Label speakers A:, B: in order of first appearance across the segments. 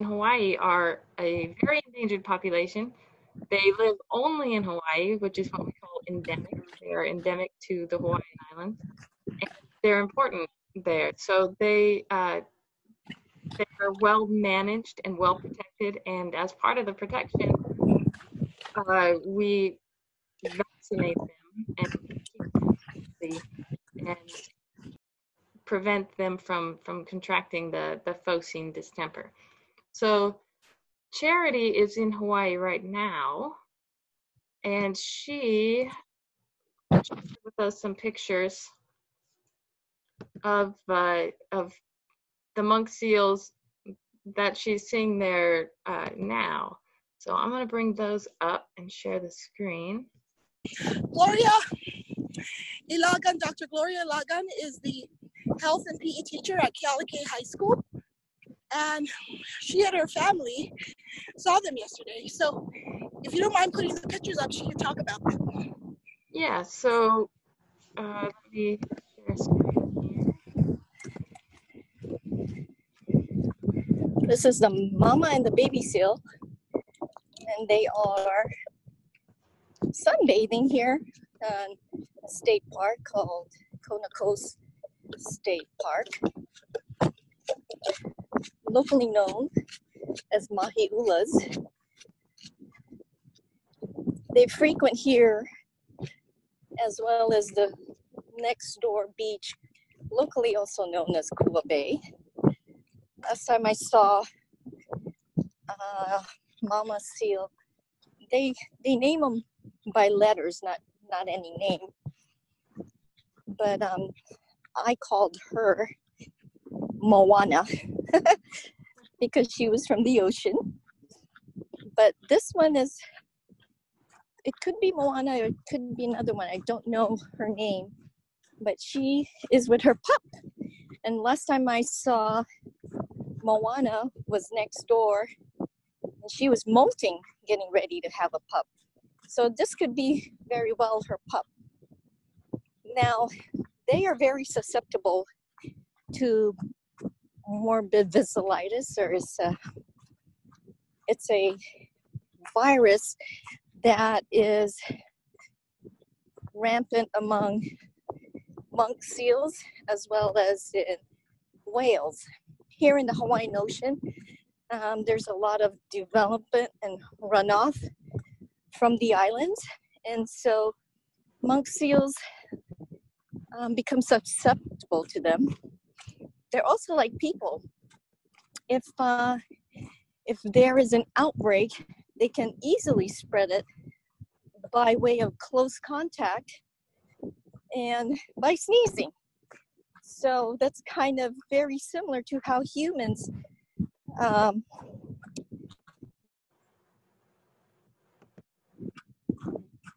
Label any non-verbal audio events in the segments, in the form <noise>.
A: in Hawaii are a very endangered population. They live only in Hawaii, which is what we call endemic. They are endemic to the Hawaiian Islands. And they're important there. So they uh, they are well managed and well protected. And as part of the protection, uh, we vaccinate them and and prevent them from from contracting the the phocine distemper. So Charity is in Hawaii right now, and she with us some pictures of uh, of the monk seals that she's seeing there uh, now. So I'm going to bring those up and share the screen.
B: Gloria Ilagan, Dr. Gloria Ilagan is the health and PE teacher at Kealakehe High School. And she and her family saw them yesterday. So if you don't mind putting the pictures up, she can talk about them.
A: Yeah, so uh, let me share screen here.
C: This is the mama and the baby seal, and they are sunbathing here in a state park called Kona Coast State Park, locally known as Mahai'ulas. They frequent here as well as the next door beach, locally also known as Kua Bay. Last time I saw uh, Mama Seal, they they name them by letters, not not any name. But um, I called her Moana <laughs> because she was from the ocean. But this one is, it could be Moana or it could be another one. I don't know her name. But she is with her pup. And last time I saw Moana was next door and she was molting, getting ready to have a pup. So this could be very well her pup. Now, they are very susceptible to morbillivirus, or it's a, it's a virus that is rampant among monk seals as well as in whales. Here in the Hawaiian Ocean, um, there's a lot of development and runoff from the islands, and so monk seals um, become susceptible to them. They're also like people. If uh, if there is an outbreak, they can easily spread it by way of close contact and by sneezing. So that's kind of very similar to how humans um,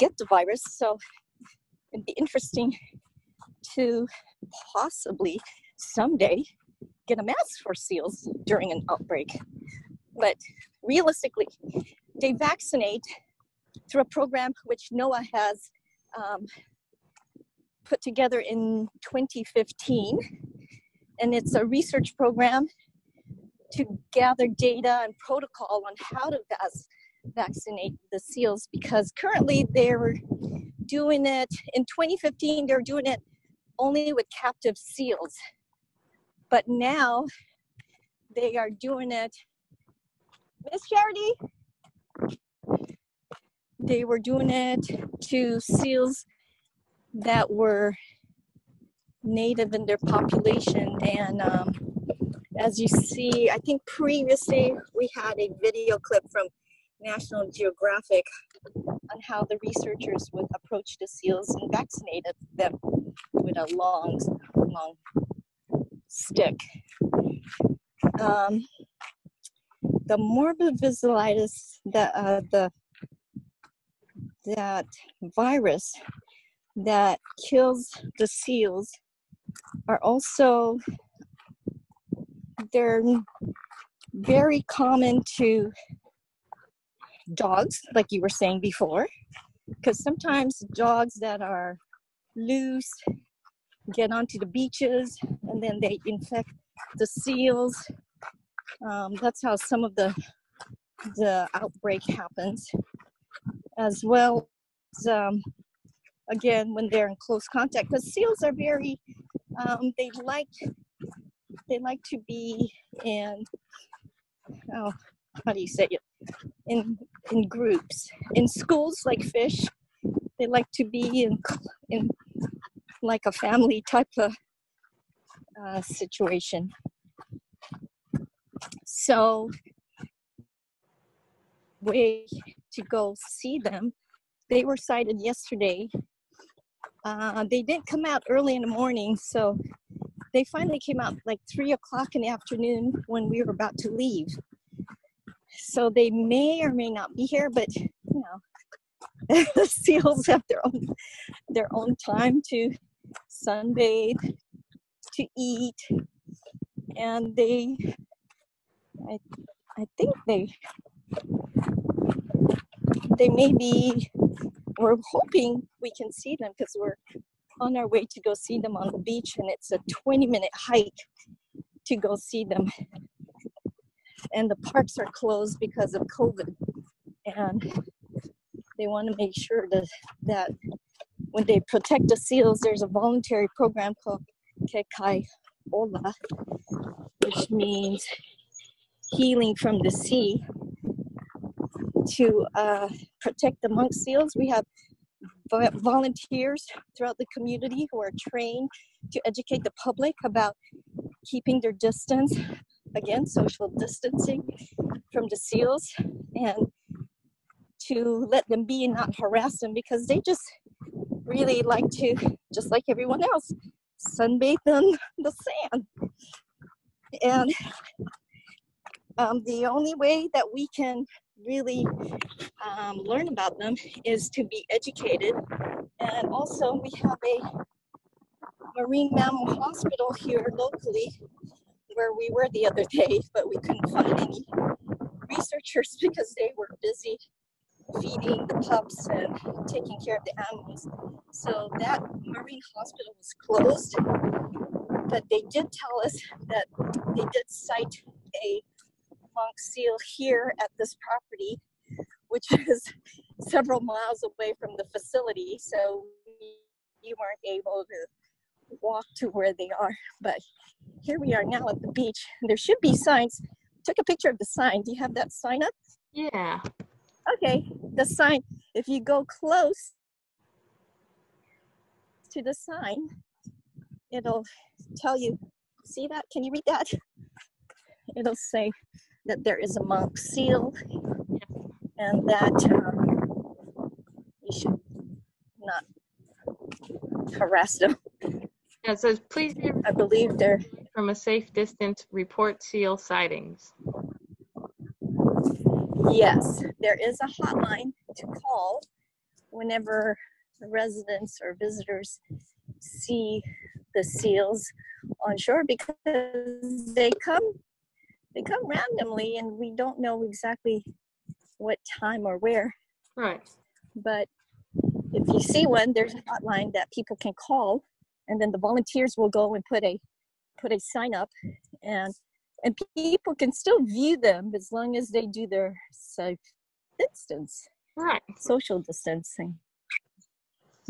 C: get the virus. So it'd be interesting to possibly someday get a mask for seals during an outbreak. But realistically, they vaccinate through a program which NOAA has um, put together in 2015. And it's a research program to gather data and protocol on how to vaccinate the seals because currently they're doing it in 2015, they're doing it only with captive seals. But now <laughs> they are doing it. Miss Charity? They were doing it to seals that were native in their population. And um, as you see, I think previously we had a video clip from National Geographic on how the researchers would approach the seals and vaccinated them with a long, long stick. Um, the morbillivirus, that uh, the that virus that kills the seals are also they're very common to dogs, like you were saying before, because sometimes dogs that are loose get onto the beaches and then they infect the seals. Um, that's how some of the the outbreak happens, as well as um, again when they're in close contact. Because seals are very um, they like they like to be in oh how do you say it? In in groups. In schools like fish they like to be in in like a family type of uh, situation. So way to go see them. They were sighted yesterday. Uh, they didn't come out early in the morning so they finally came out like three o'clock in the afternoon when we were about to leave. So they may or may not be here but you know the <laughs> seals have their own their own time to sunbathe to eat and they i i think they they may be we're hoping we can see them because we're on our way to go see them on the beach and it's a 20 minute hike to go see them. And the parks are closed because of covid and they want to make sure that that when they protect the seals there's a voluntary program called kekai ola which means healing from the sea to uh, protect the monk seals. We have volunteers throughout the community who are trained to educate the public about keeping their distance again social distancing from the seals and to let them be and not harass them because they just really like to just like everyone else sunbathe in <laughs> the sand and um, the only way that we can really um, learn about them is to be educated. And also, we have a marine mammal hospital here locally where we were the other <laughs> day, but we couldn't find any researchers <laughs> because they were busy feeding the pups and taking care of the animals. So that marine hospital was closed, but they did tell us that they did sight a monk seal here at this property, which <laughs> is several miles away from the facility. So you weren't able to walk to where they are. But here we are now at the beach. There should be signs. Took a picture of the sign. Do you have that sign up?
A: Yeah.
C: Okay. The sign, if you go close to the sign, it'll tell you. See that? Can you read that? It'll say that there is a monk seal and that um, you should not harass them.
A: Yeah, it says, please
C: I believe they're
A: from a safe distance, report seal sightings.
C: Yes, there is a hotline to call whenever residents or visitors see the seals on shore because they come they come randomly and we don't know exactly what time or where.
A: Right.
C: But if you see one, there's a hotline that people can call and then the volunteers will go and put a put a sign up and and people can still view them as long as they do their safe distance
A: right.
C: social distancing.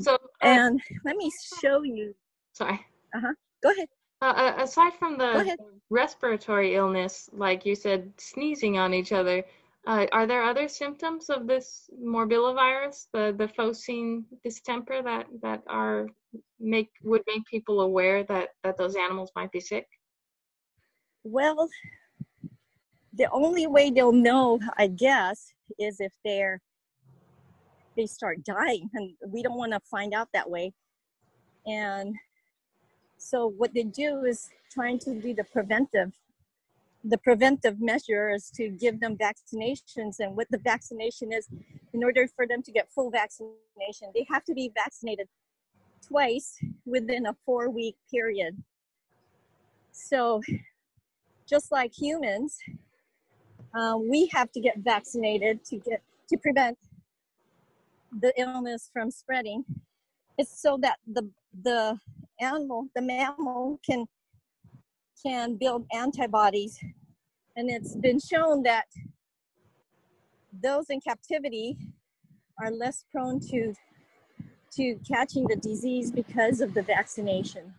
A: So uh,
C: and let me show you
A: sorry.
C: Uh-huh. Go ahead.
A: Uh, aside from the respiratory illness like you said sneezing on each other uh, are there other symptoms of this morbillivirus the the phocine distemper that that are make would make people aware that that those animals might be sick
C: well, the only way they'll know, I guess, is if they're they start dying, and we don't want to find out that way. And so, what they do is trying to do the preventive. The preventive measure is to give them vaccinations, and what the vaccination is, in order for them to get full vaccination, they have to be vaccinated twice within a four week period. So just like humans, uh, we have to get vaccinated to get to prevent the illness from spreading. It's so that the the animal, the mammal, can can build antibodies And it's been shown that those in captivity are less prone to to catching the disease because of the vaccination.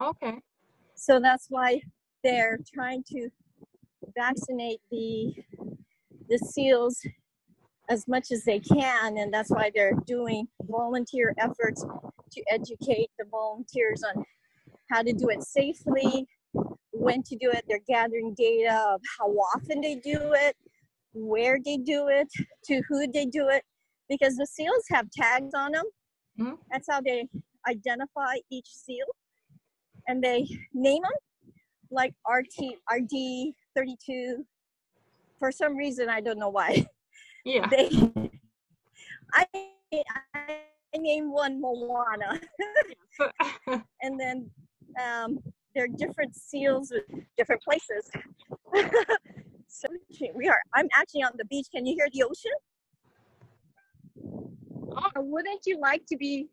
A: Okay.
C: So that's why they're trying to vaccinate the the seals as much as they can and that's why they're doing volunteer efforts to educate the volunteers on how to do it safely when to do it. They're gathering data of how often they do it where they do it to who they do it because the seals have tags on them
A: Mhm.
C: that's how they identify each seal and they name them like RT RD 32 for some reason I don't know why.
A: Yeah. <laughs>
C: they I I named one Moana. <laughs> <laughs> And then um there are different seals with different places. So we are I'm actually on the beach. Can you hear the ocean? Or wouldn't you like to be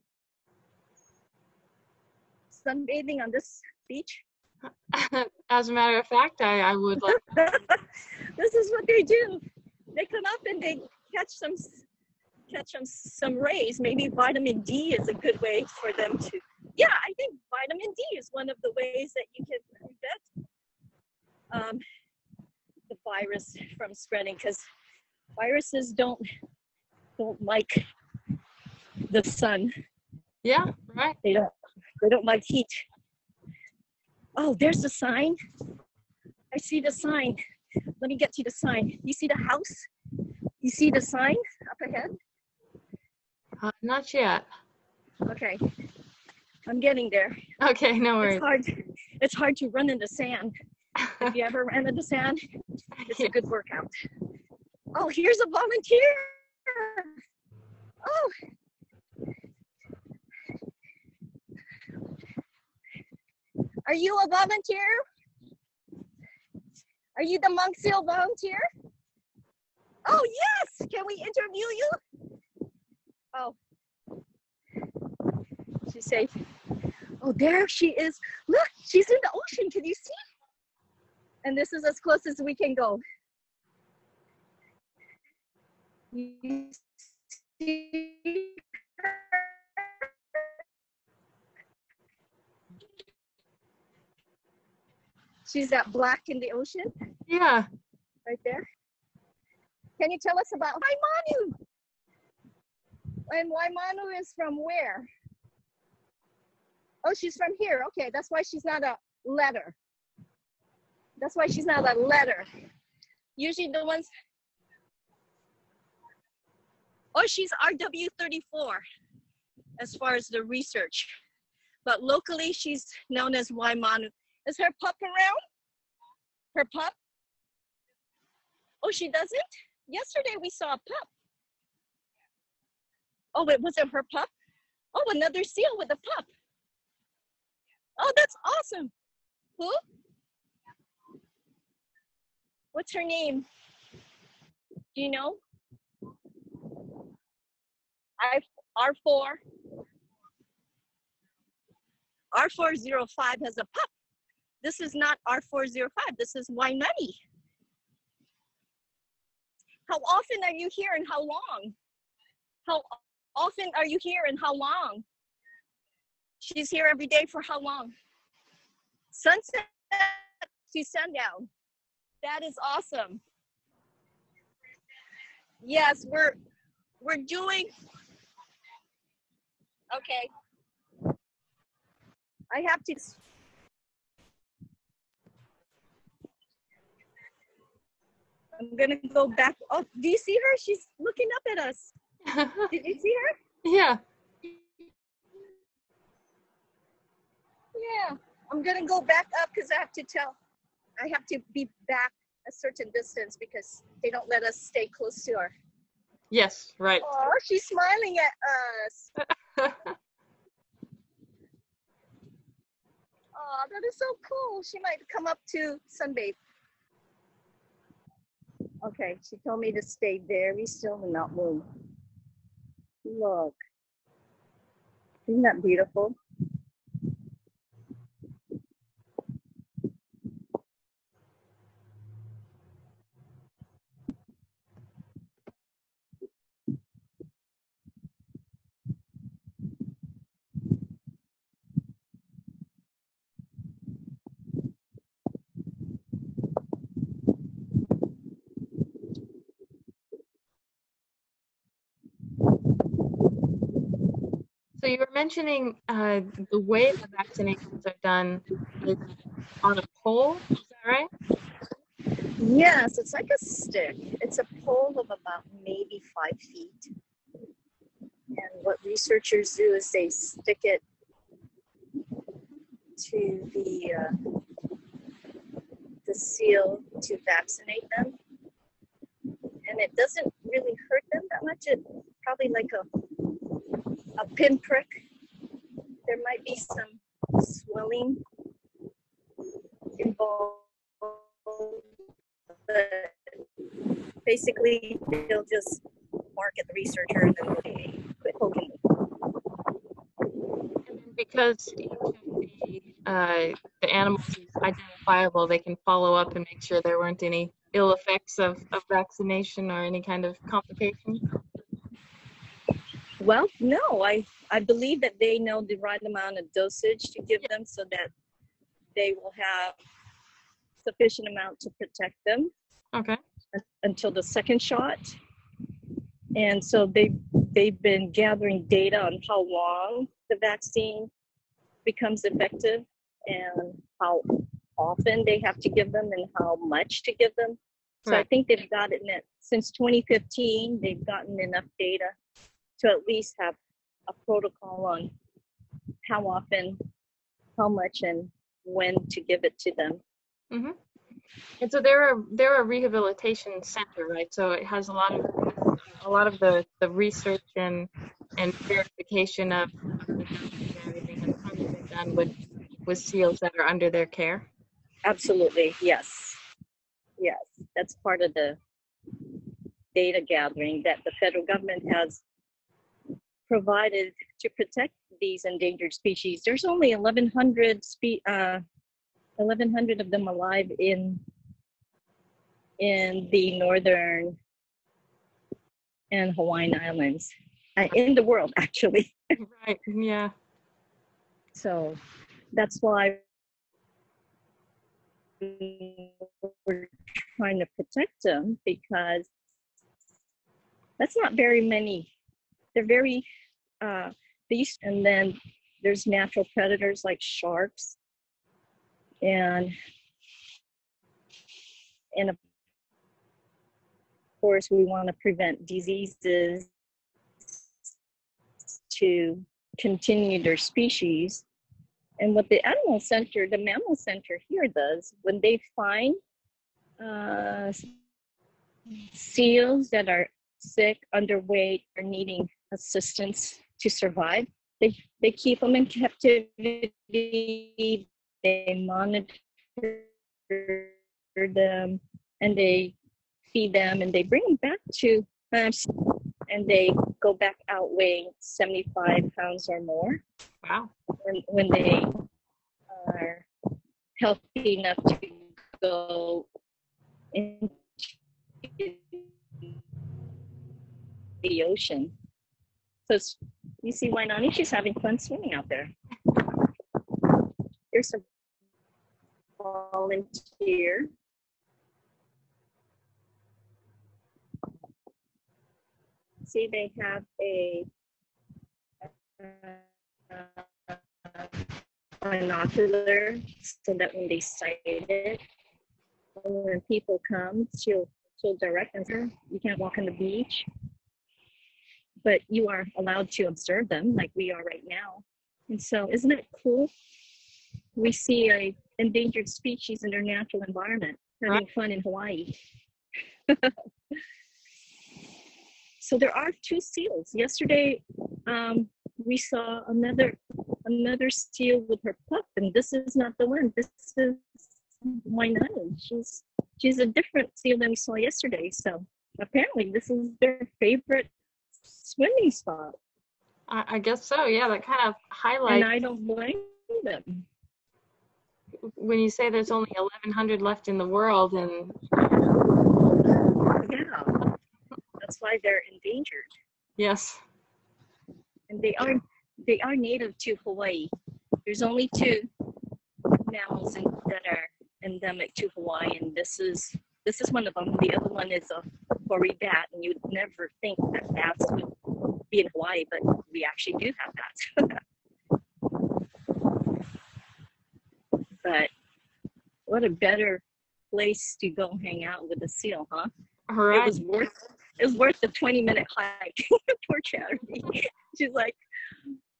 C: sunbathing on this beach
A: As a matter of fact, I, I would like. <laughs>
C: this is what they do. They come up and they catch some catch some some rays. Maybe vitamin D is a good way for them to. Yeah, I think vitamin D is one of the ways that you can prevent um, the virus from spreading because viruses don't don't like the sun.
A: Yeah. Right.
C: They don't they don't like heat. Oh, there's the sign. I see the sign. Let me get to the sign. You see the house? You see the sign up ahead?
A: Uh, not yet.
C: Okay. I'm getting there.
A: Okay. No worries.
C: It's hard it's hard to run in the sand. If you <laughs> ever ran in the sand, it's a good workout. Oh, here's a volunteer. Oh. Are you a volunteer? Are you the monk seal volunteer? Oh, yes. Can we interview you? Oh. She's safe. Oh, there she is. Look, she's in the ocean. Can you see? And this is as close as we can go. You see her? She's that black in the ocean
A: Yeah.
C: right there. Can you tell us about Waimanu? And Waimanu is from where? Oh, she's from here. Okay, that's why she's not a letter. That's why she's not a letter. Usually the ones. Oh, she's RW34 as far as the research. But locally, she's known as Waimanu. Is her pup around? Her pup? Oh, she doesn't? Yesterday we saw a pup. Oh, it was it her pup? Oh, another seal with a pup. Oh, that's awesome. Who? What's her name? Do you know? I R4. R405 has a pup. This is not R405. This is Waimani. How often are you here and how long? How often are you here and how long? She's here every day for how long? Sunset to sundown. That is awesome. Yes, we're we're doing okay. I have to I'm gonna go back. Oh, do you see her? She's looking up at us. <laughs> Did you see her?
A: yeah.
C: Yeah. I'm gonna go back up because I have to tell. I have to be back a certain distance because they don't let us stay close to her.
A: Yes. Right.
C: Oh, she's smiling at us. <laughs> Oh, that is so cool. She might come up to sunbathe. Okay, she told me to stay very still and not move. Look. Isn't that beautiful?
A: So you were mentioning uh, the way the vaccinations are done is on a pole. Is that right?
C: Yes, it's like a stick. It's a pole of about maybe five feet. And what researchers do is they stick it to the uh, the seal to vaccinate them, and it doesn't really hurt them that much. It probably like a a pinprick. There might be some swelling involved, but basically they'll just mark at the researcher and then they quit poking.
A: Because the, uh, the animals is identifiable, they can follow up and make sure there weren't any ill effects of, of vaccination or any kind of complications.
C: Well, no, I I believe that they know the right amount of dosage to give them so that they will have sufficient amount to protect them
A: Okay.
C: until the second shot. And so they they've been gathering data on how long the vaccine becomes effective and how often they have to give them and how much to give them. So I think they've gotten it since 2015. They've gotten enough data to at least have a protocol on how often, how much, and when to give it to them. Mm-hmm.
A: And so they're a they're a rehabilitation center, right? So it has a lot of a lot of the, the research and and verification of, of the and everything been done with with seals that are under their care.
C: Absolutely, yes. Yes, that's part of the data gathering that the federal government has provided to protect these endangered species. There's only 1,100 spe- uh, 1,100 of them alive in in the northern and Hawaiian Islands, uh, in the world <laughs> actually.
A: Right. Yeah.
C: So that's why we're trying to protect them because that's not very many. They're very uh, these, and then there's natural predators like sharks, and and of course we want to prevent diseases to continue their species. And what the animal center, the mammal center here does, when they find uh, seals that are sick, underweight, or needing assistance to survive, they, they keep them in captivity, they monitor them, and they feed them, and they bring them back to, um, and they go back out weighing 75 pounds or more
A: Wow.
C: when, when they are healthy enough to go into the ocean. So you see Wainani, she's having fun swimming out there. Here's a volunteer. See, they have a uh, binocular so that when they sight it, when people come, she'll she'll direct them. You can't walk on the beach, but you are allowed to observe them, like we are right now. And so, isn't it cool? We see a endangered species in their natural environment, having fun in Hawaii. <laughs> so there are two seals. Yesterday, um, we saw another another seal with her pup, and this is not the one. This is Wainani. She's she's a different seal than we saw yesterday. So apparently, this is their favorite swimming spot,
A: I, I guess so. Yeah, that kind of highlights.
C: and I don't blame them.
A: when you say there's only 1,100 left in the world, and
C: Yeah, that's why they're endangered,
A: yes,
C: and they are they are native to Hawaii. There's only two mammals in, that are endemic to Hawaii, and this is this is one of them. The other one is a hoary bat, and you'd never think that bats would be in Hawaii, but we actually do have bats. <laughs> but what a better place to go hang out with a seal, huh? It was worth it was worth the 20 minute hike. <laughs> Poor Charity. She's like,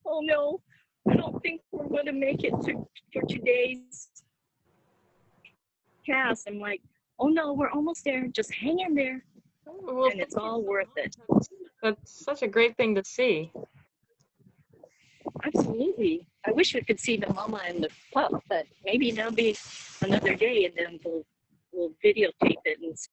C: oh no, I don't think we're gonna make it to for today's cast. I'm like, oh no, we're almost there. Just hang in there.
A: Well,
C: and it's all worth it.
A: That's such a great thing to see.
C: Absolutely. I wish we could see the mama and the pup, but maybe there'll be another day and then we'll we'll videotape it and